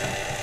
Bye.